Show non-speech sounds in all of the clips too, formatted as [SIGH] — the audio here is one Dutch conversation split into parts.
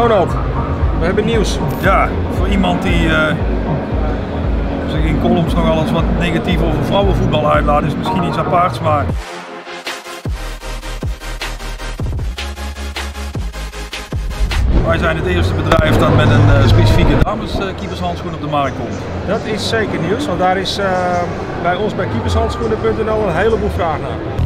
Ronald, we hebben nieuws. Ja, voor iemand die uh, zich in columns nog alles wat negatief over vrouwenvoetbal uitlaat, is misschien iets aparts, maar... Wij zijn het eerste bedrijf dat met een uh, specifieke dameskeepershandschoen op de markt komt. Dat is zeker nieuws, want daar is uh, bij ons bij keepershandschoenen.nl een heleboel vraag naar.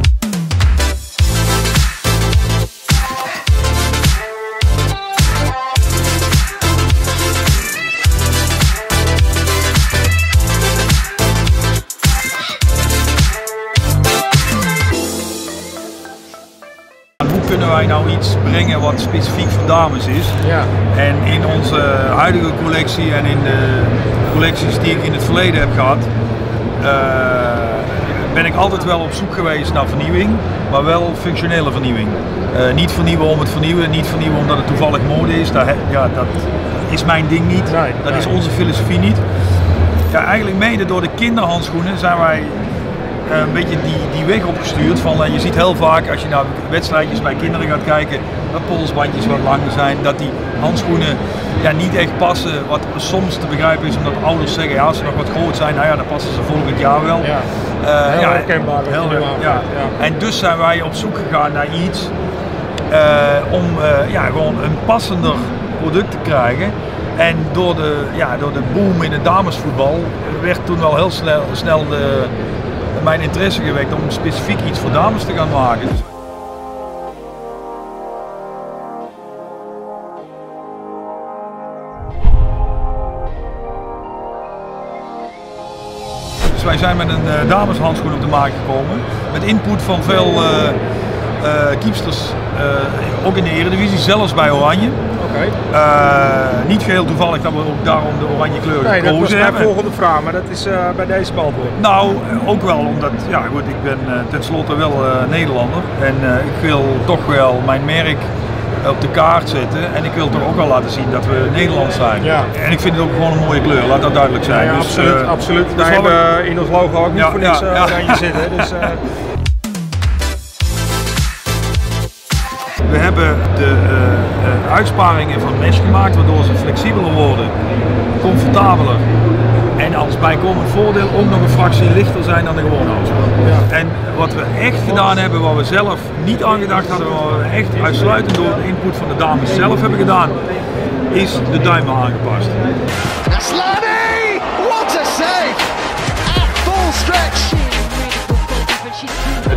Kunnen wij nou iets brengen wat specifiek voor dames is. Ja. En in onze huidige collectie en in de collecties die ik in het verleden heb gehad, uh, ben ik altijd wel op zoek geweest naar vernieuwing, maar wel functionele vernieuwing. Uh, niet vernieuwen om het vernieuwen, niet vernieuwen omdat het toevallig mode is. Dat, ja, dat is mijn ding niet, nee, dat is onze filosofie niet. Ja, eigenlijk mede door de kinderhandschoenen zijn wij eh, een beetje die, die weg opgestuurd. Van, uh, je ziet heel vaak als je naar wedstrijdjes bij kinderen gaat kijken, dat polsbandjes wat langer zijn, dat die handschoenen ja, niet echt passen. Wat soms te begrijpen is omdat ouders zeggen, ja, als ze nog wat groot zijn, nou ja, dan passen ze volgend jaar wel. Ja, uh, heel ja, herkenbaar. Heel, ja. ja. En dus zijn wij op zoek gegaan naar iets om ja, gewoon een passender product te krijgen. En door de, ja, door de boom in het damesvoetbal werd toen wel heel snel, snel de, mijn interesse gewekt om specifiek iets voor dames te gaan maken. Dus... dus wij zijn met een uh, dameshandschoen op de markt gekomen. Met input van veel uh, uh, keepsters, ook in de Eredivisie, zelfs bij Oranje. Uh, niet geheel toevallig dat we ook daarom de oranje kleur nee, gekozen dat was mijn volgende vraag, maar dat is uh, bij deze beantwoord. Nou, ook wel omdat, ja goed, ik ben uh, tenslotte wel Nederlander en ik wil toch wel mijn merk op de kaart zetten en ik wil toch ook wel laten zien dat we Nederlands zijn. Ja. En ik vind het ook gewoon een mooie kleur, laat dat duidelijk zijn. Ja, dus, absoluut, absoluut. Dus Wij hebben in ons logo ook niet voor niks oranje zitten. Dus, We [LAUGHS] hebben de uh, uitsparingen van mesh gemaakt, waardoor ze flexibeler worden, comfortabeler en als bijkomend voordeel ook nog een fractie lichter zijn dan de gewone handschoen. Ja. En wat we echt gedaan hebben, wat we zelf niet aangedacht hadden, wat we echt uitsluitend door de input van de dames zelf hebben gedaan, is de duimen aangepast.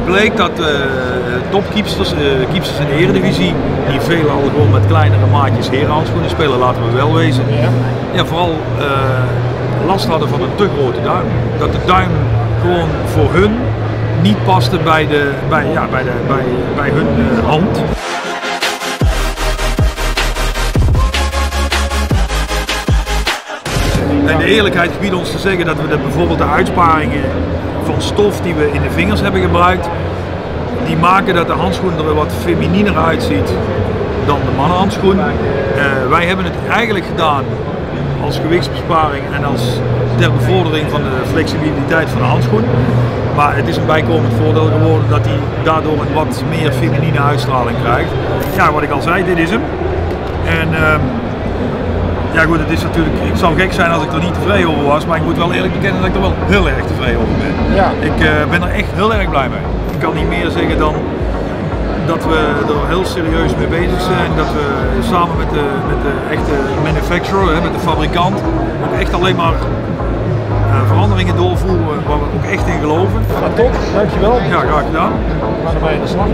Bleek dat uh, topkeepsters, keepsters in de eredivisie, die veelal gewoon met kleinere maatjes herenhandschoenen spelen, laten we wel wezen, ja. vooral uh, last hadden van een te grote duim. Dat de duim gewoon voor hun niet paste bij, de, bij, ja, bij, de, bij, bij hun hand. En de eerlijkheid gebiedt ons te zeggen dat we de, bijvoorbeeld de uitsparingen van stof die we in de vingers hebben gebruikt, die maken dat de handschoen er wat femininer uitziet dan de mannenhandschoen. Uh, wij hebben het eigenlijk gedaan als gewichtsbesparing en als ter bevordering van de flexibiliteit van de handschoen. Maar het is een bijkomend voordeel geworden dat hij daardoor een wat meer feminine uitstraling krijgt. Ja, wat ik al zei, dit is hem. En uh, ja goed, het is natuurlijk, ik zou gek zijn als ik er niet tevreden over was, maar ik moet wel eerlijk bekennen dat ik er wel heel erg tevreden over ben. Ja. Ik uh, ben er echt heel erg blij mee. Ik kan niet meer zeggen dan dat we er heel serieus mee bezig zijn. Dat we samen met de, met de echte manufacturer, met de fabrikant, ook echt alleen maar uh, veranderingen doorvoeren waar we ook echt in geloven. Ja, top, dankjewel. Ja, graag gedaan. We gaan erbij in de slag.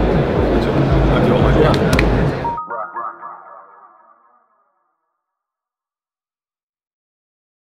Dankjewel. Ja.